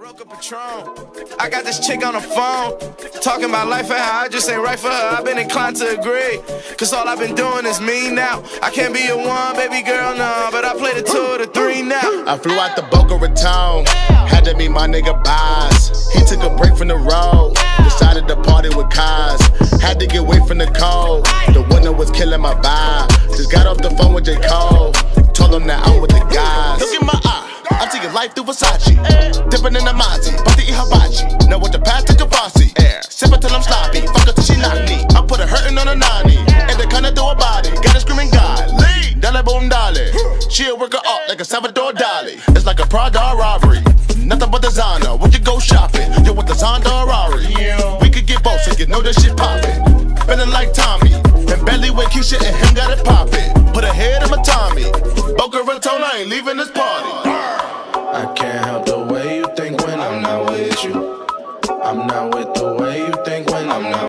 Roca Patron. I got this chick on the phone talking about life and how I just ain't right for her. I've been inclined to agree, cause all I've been doing is me now. I can't be a one, baby girl, no, but I play the two or the three now. I flew out the Boca Raton, had to meet my nigga Boz. He took a break from the road, decided to party with Kaz. Had to get away from the cold, the winter was killing my vibe. Just got off the phone with J. Cole, told him that I'm with the guys. Your life through Versace. Dipping in the Mozzie, about to eat hibachi. Know what the path to Kavasi. Air. Sip it till I'm sloppy. Fuck her till she knock me. I put a hurtin' on a nani. And they kinda do a body. Got her screaming God. Lead. Dale boom dale. She a worker up like a Salvador Dali. It's like a Prada robbery. Nothing but designer. When you go shopping, you want the Zonda Rari. We could get both, so you know that shit poppin'. Feeling like Tommy. And Belly with Keisha and him got it poppin'. Put a head in my Tommy. Boca Raton, I ain't leaving this party. I can't help the way you think when I'm not with you. I'm not with the way you think when I'm not.